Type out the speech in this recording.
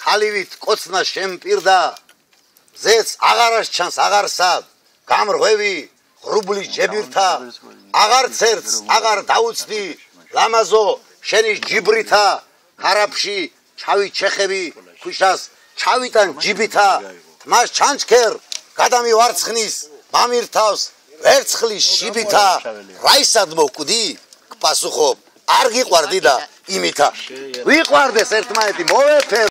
თალივით კოცნა შემპირდა ზეც აღარას ჩანს აღარსა გამრღვევი ღრუბლი ჯებირთა აღარ წერც აღარ დაუცდი ლამაზო შენი ჯიბრითა ხარაფში ჩავი ჩეხები ქუშას ჩავიტან ჯიბითა თმას ჩანჩქერ გადამივარცხნის მამირთავს ვერცხლის შიბითა რაისად მოკვდი გპასუხო არ გიყვარდი და იმითა. ვიყვარდეს ერთმანეთი მოეფერ